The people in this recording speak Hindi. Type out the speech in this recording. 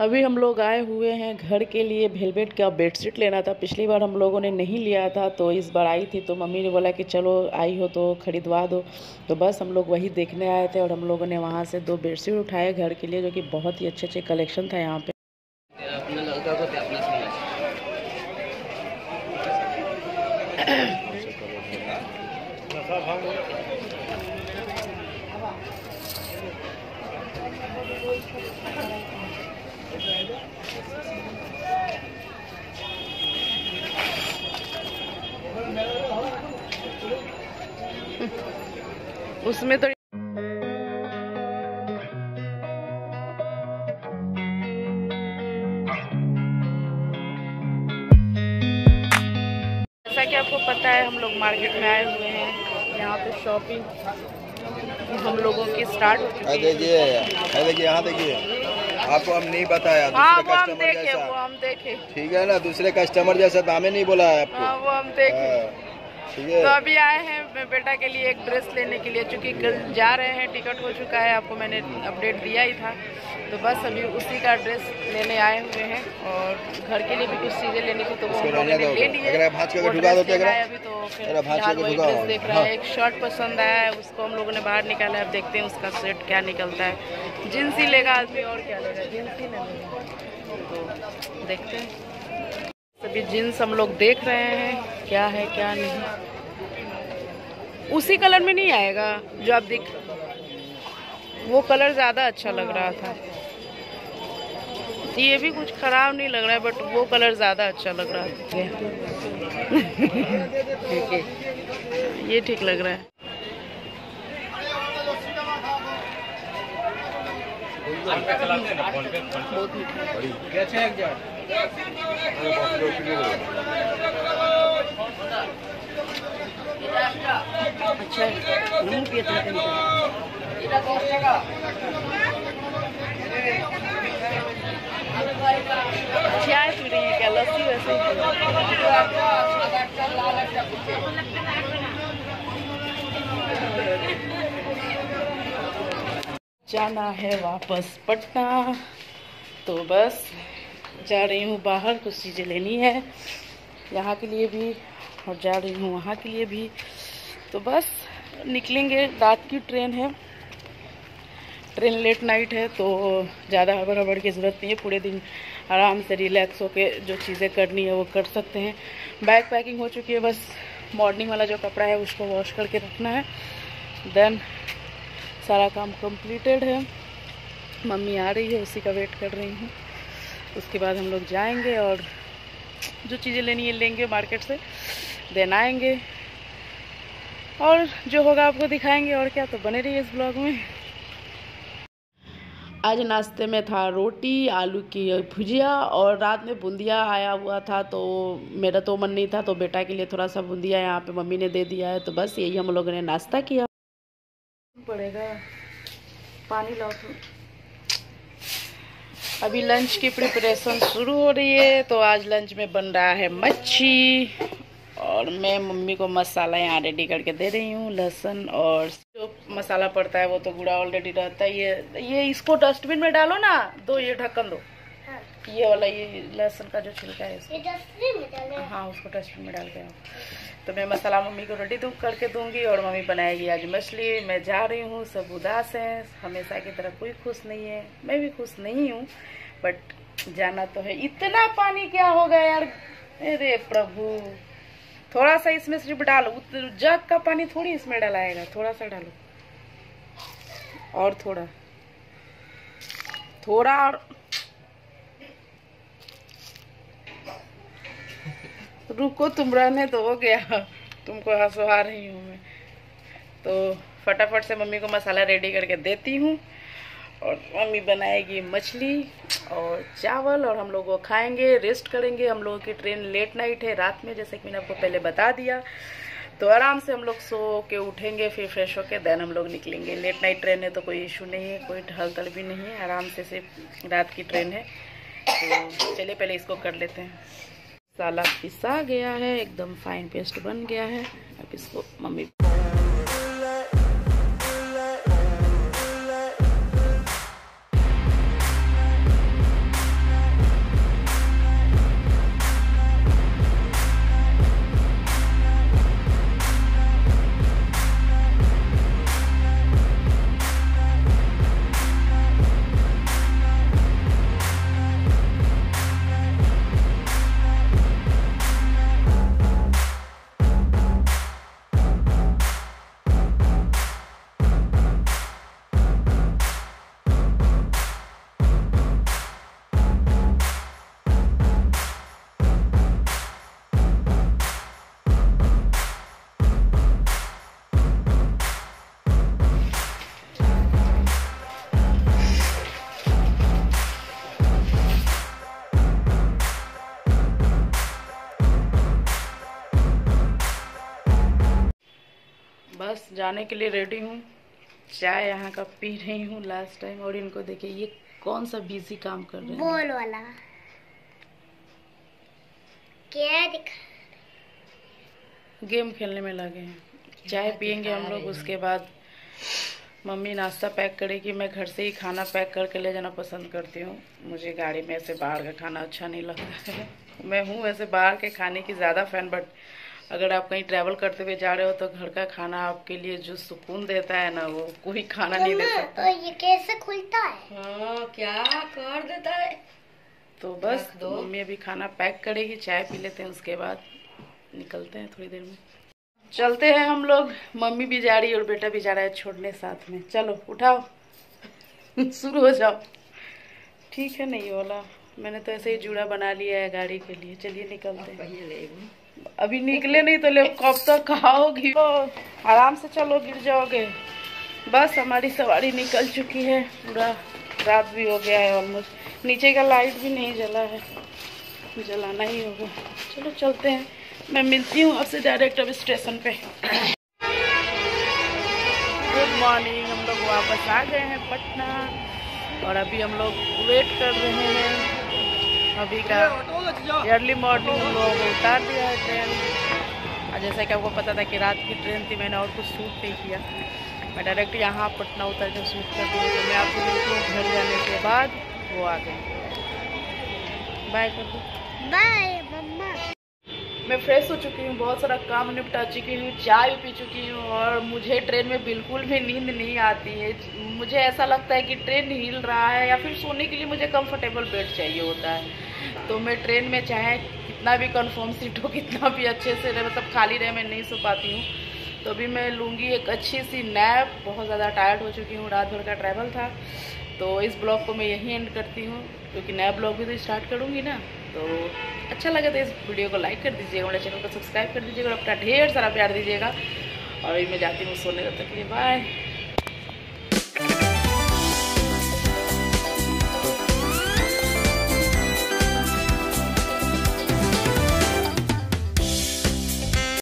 अभी हम लोग आए हुए हैं घर के लिए वेलवेट का बेडशीट लेना था। पिछली बार हम लोगों ने नहीं लिया था तो इस बार आई थी तो मम्मी ने बोला कि चलो आई हो तो खरीदवा दो। तो बस हम लोग वही देखने आए थे और हम लोगों ने वहाँ से दो बेडशीट उठाए घर के लिए जो कि बहुत ही अच्छे अच्छे कलेक्शन था यहाँ पे। अपने लड़का को ते अपना समझ? उसमें तो जैसा कि आपको पता है, हम लोग मार्केट में आए हुए हैं। यहाँ पे शॉपिंग हम लोगों की स्टार्ट हो चुकी है। देखिए यहाँ देखिए। आपको हम नहीं बताया हाँ दूसरे वो हम कस्टमर देखे वो हम देखे। ठीक है ना दूसरे कस्टमर जैसा दामे हमें नहीं बोला है आपको। हाँ वो हम देखे। है। तो अभी आए हैं मैं बेटा के लिए एक ड्रेस लेने के लिए चूँकि कल जा रहे हैं टिकट हो चुका है आपको मैंने अपडेट दिया ही था। तो बस अभी उसी का ड्रेस लेने आए हुए हैं और घर के लिए भी कुछ चीज़ें लेनी थी तो वो हम लोगों ने ले लिए के अभी तो फिर के देख रहा हाँ। है। एक शर्ट पसंद आया है उसको हम लोगों ने बाहर निकाला है अब देखते हैं उसका सेट क्या निकलता है। जींस ही लेगा आदमी और क्या लेगा? जींस ही ना लेगा। तो देखते हैं। सभी जीन्स हम लोग देख रहे हैं। क्या है क्या नहीं। उसी कलर में नहीं आएगा जो आप दिख वो कलर ज़्यादा अच्छा लग रहा था। ये भी कुछ खराब नहीं लग रहा है बट वो कलर ज़्यादा अच्छा लग रहा था। ठीक है ये ठीक लग रहा है। बहुत मीठा। अच्छा है था कहीं। जाना है वापस पटना तो बस, जा रही हूँ बाहर, कुछ चीज़ें लेनी है यहाँ के लिए भी और जा रही हूँ वहाँ के लिए भी तो बस निकलेंगे, रात की ट्रेन है। ट्रेन लेट नाइट है तो ज़्यादा हड़बड़ हड़बड़ की ज़रूरत नहीं है। पूरे दिन आराम से रिलैक्स होकर जो चीज़ें करनी है, वो कर सकते हैं। बैग पैकिंग हो चुकी है, बस मॉर्निंग वाला जो कपड़ा है, उसको वॉश करके रखना है। देन सारा काम कंप्लीटेड है। मम्मी आ रही है, उसी का वेट कर रही हूँ। उसके बाद हम लोग जाएँगे और जो चीज़ें लेनी है, लेंगे मार्केट से। देन आएँगे। और जो होगा आपको दिखाएँगे और क्या तो बने रहिए इस ब्लॉग में। आज नाश्ते में था रोटी आलू की भुजिया और रात में बूंदिया आया हुआ था तो मेरा तो मन नहीं था तो बेटा के लिए थोड़ा सा बूंदिया यहाँ पे मम्मी ने दे दिया है तो बस यही हम लोगों ने नाश्ता किया। पड़ेगा। पानी लाओ तो। अभी लंच की प्रिपरेशन शुरू हो रही है तो आज लंच में बन रहा है मच्छी। और मैं मम्मी को मसाला यहाँ रेडी करके दे रही हूँ लहसुन और जो मसाला पड़ता है वो तो गुड़ा ऑलरेडी रहता है ये ये इसको डस्टबिन में डालो ना दो ये ढक्कन दो। हाँ। ये वाला ये लहसुन का जो छिलका है इसको हाँ। उसको डस्टबिन में डाल के तो मैं मसाला मम्मी को रेडी दूँ करके दूँगी और मम्मी बनाएगी आज मछली। मैं जा रही हूँ सब उदास हैं हमेशा की तरह कोई खुश नहीं है। मैं भी खुश नहीं हूँ बट जाना तो है। इतना पानी क्या हो गया यार? अरे प्रभु। थोड़ा सा इसमें सिर्फ़ डालो जग का पानी थोड़ी इसमें डलाएगा, थोड़ा सा डालो। और थोड़ा। थोड़ा और। रुको, तुम रहने तो हो गया। तुमको हंसवा रही हूँ मैं। तो फटाफट से मम्मी को मसाला रेडी करके देती हूँ। और मम्मी बनाएगी मछली और चावल और हम लोग वो खाएँगे रेस्ट करेंगे। हम लोगों की ट्रेन लेट नाइट है, रात में, जैसे कि मैंने आपको पहले बता दिया। तो आराम से हम लोग सो के उठेंगे, फिर फ्रेश होके देन हम लोग निकलेंगे। लेट नाइट ट्रेन है तो कोई इशू नहीं है, कोई ढल तल भी नहीं है। आराम से सिर्फ़ रात की ट्रेन है। तो चलिए पहले इसको कर लेते हैं। मसाला पिसा गया है, एकदम फाइन पेस्ट बन गया है। अब इसको मम्मी बस जाने के लिए रेडी हूँ। चाय यहाँ का पी रही हूँ लास्ट टाइम और इनको देखिए ये कौन सा बिज़ी काम कर रहे हैं? बोल वाला। क्या दिखा? गेम खेलने में लगे हैं। चाय पियेंगे हम लोग उसके बाद मम्मी नाश्ता पैक करेगी। मैं घर से ही खाना पैक करके ले जाना पसंद करती हूँ। मुझे गाड़ी में ऐसे बाहर का खाना अच्छा नहीं लगता है। मैं हूँ वैसे बाहर के खाने की ज़्यादा फ़ैन बट अगर आप कहीं ट्रैवल करते हुए जा रहे हो तो घर का खाना आपके लिए जो सुकून देता है ना वो कोई खाना नहीं दे सकता। और ये कैसे खुलता है? हाँ क्या कर देता है? तो बस दो। मम्मी अभी खाना पैक करेगी चाय पी लेते हैं उसके बाद निकलते हैं थोड़ी देर में। चलते हैं हम लोग। मम्मी भी जा रही है और बेटा भी जा रहा है छोड़ने साथ में। चलो उठाओ। शुरू हो जाओ। ठीक है नहीं वाला। मैंने तो ऐसे ही जूड़ा बना लिया है गाड़ी के लिए। चलिए निकलते हैं। पहले ले अभी निकले नहीं तो ले कब तक आओगी ओ, आराम से चलो गिर जाओगे। बस हमारी सवारी निकल चुकी है। पूरा रात भी हो गया है ऑलमोस्ट नीचे का लाइट भी नहीं जला है। जलाना ही होगा। चलो चलते हैं। मैं मिलती हूँ आपसे डायरेक्ट अब स्टेशन पे। गुड मॉर्निंग हम लोग वापस आ गए हैं पटना। और अभी हम लोग वेट कर रहे हैं। अभी का अर्ली मॉर्निंग हम लोगों को उतार दिया है ट्रेन और जैसा कि आपको पता था कि रात की ट्रेन थी मैंने और कुछ सूट नहीं किया। मैं डायरेक्ट यहाँ पटना उतर के शूट कर दी तो मैं आपको मिलती हूँ घर जाने के बाद वो आ गई। बाय कर दो बाय मम्मा मैं फ्रेश हो चुकी हूँ बहुत सारा काम निपटा चुकी हूँ चाय पी चुकी हूँ और मुझे ट्रेन में बिल्कुल भी नींद नहीं आती है। मुझे ऐसा लगता है कि ट्रेन हिल रहा है या फिर सोने के लिए मुझे कंफर्टेबल बेड चाहिए होता है। तो मैं ट्रेन में चाहे कितना भी कंफर्म सीट हो, कितना भी अच्छे से रहे मतलब खाली रहे, मैं नहीं सो पाती हूँ। तो अभी मैं लूँगी एक अच्छी सी नैप बहुत ज़्यादा टायर्ड हो चुकी हूँ, रात भर का ट्रैवल था। तो इस ब्लॉग को मैं यहीं एंड करती हूँ, क्योंकि नया ब्लॉग भी तो स्टार्ट करूँगी ना। तो अच्छा लगे तो इस वीडियो को लाइक कर दीजिएगा मेरे चैनल को सब्सक्राइब कर दीजिएगा, और अपना ढेर सारा प्यार दीजिएगा। और मैं जाती हूँ सोने तक के लिए। बाय